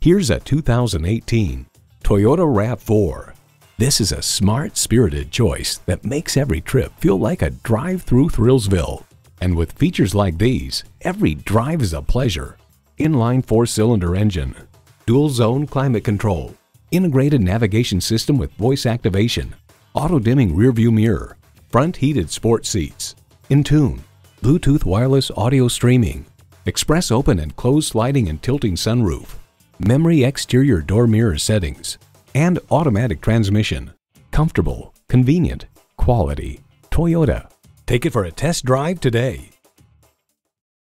Here's a 2018 Toyota RAV4. This is a smart, spirited choice that makes every trip feel like a drive through Thrillsville. And with features like these, every drive is a pleasure. Inline four-cylinder engine, dual zone climate control, integrated navigation system with voice activation, auto dimming rearview mirror, front heated sport seats, Entune, Bluetooth wireless audio streaming, express open and closed sliding and tilting sunroof, memory exterior door mirror settings, and automatic transmission. Comfortable, convenient, quality. Toyota. Take it for a test drive today.